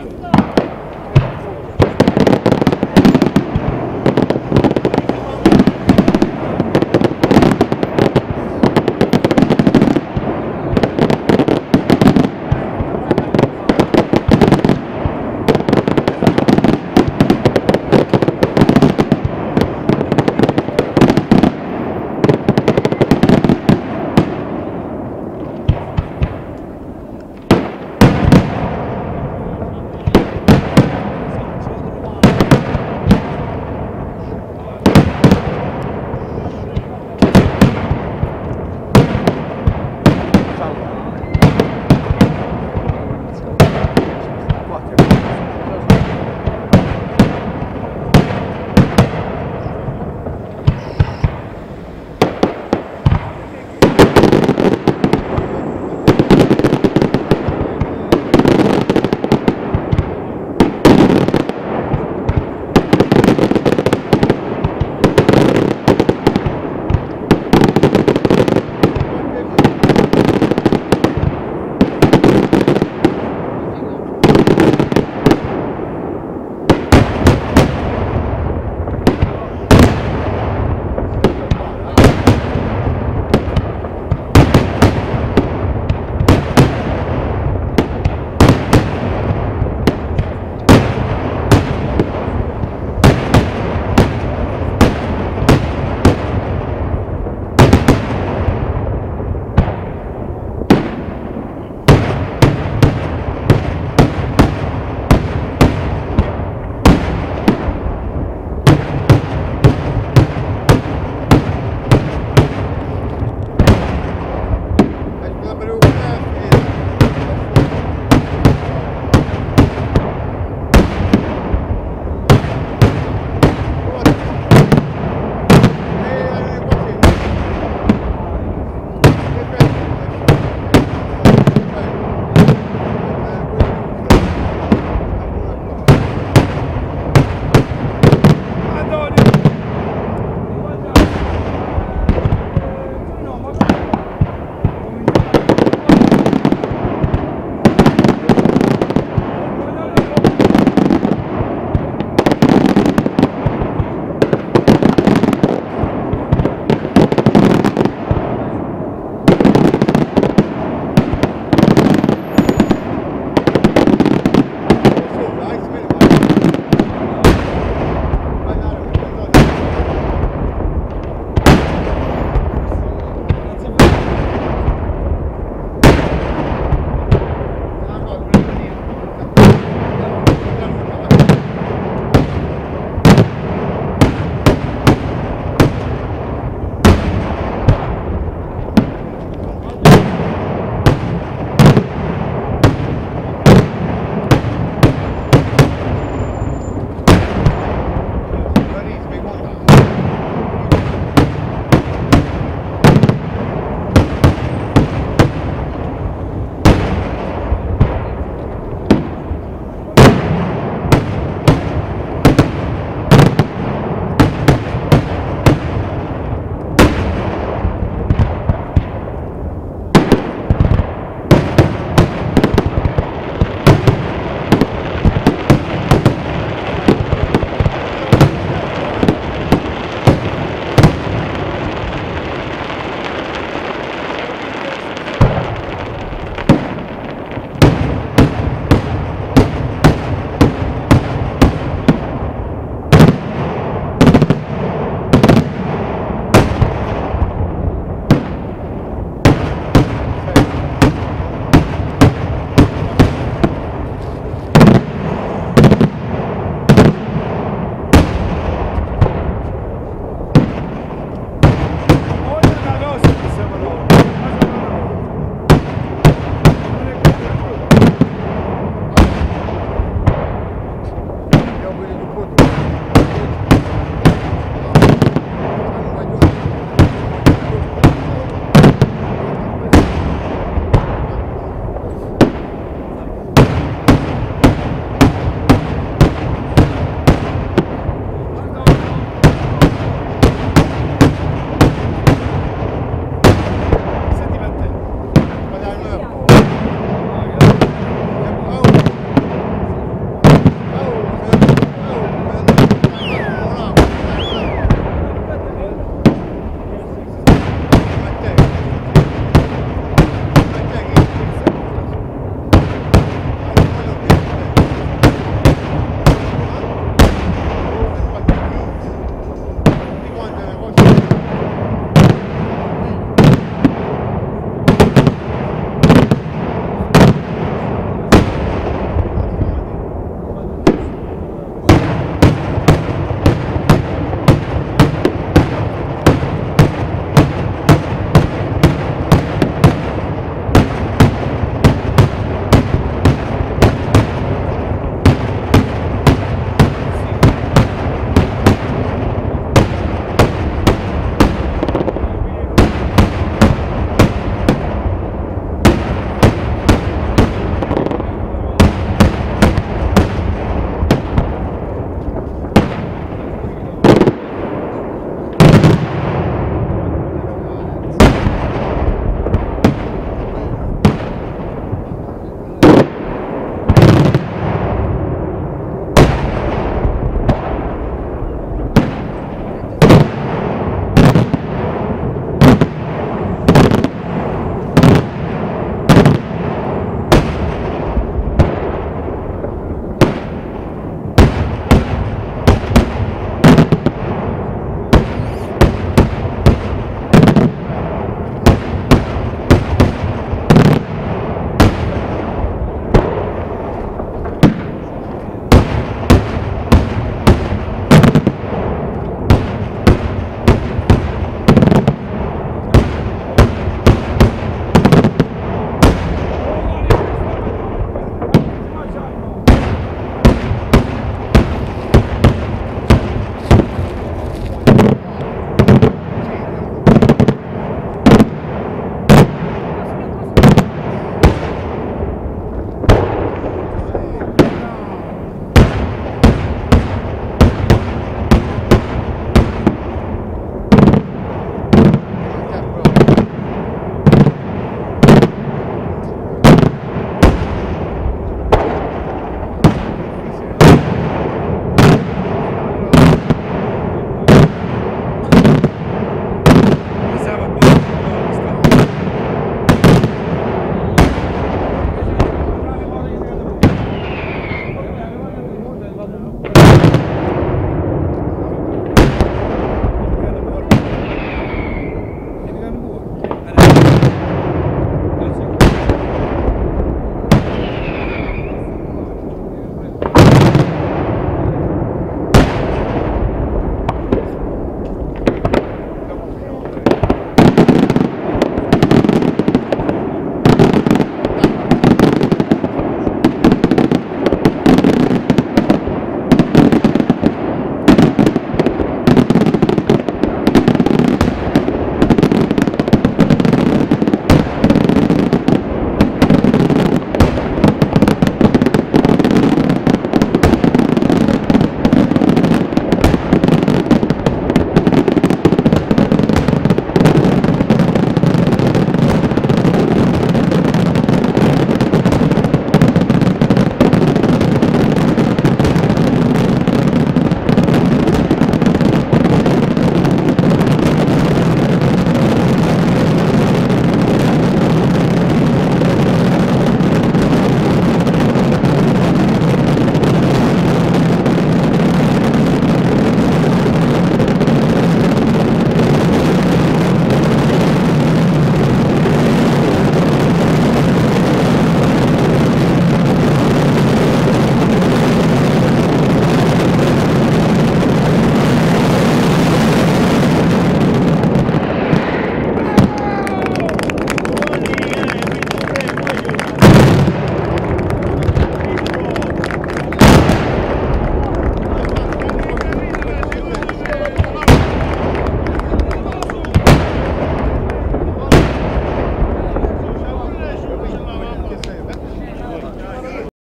diga.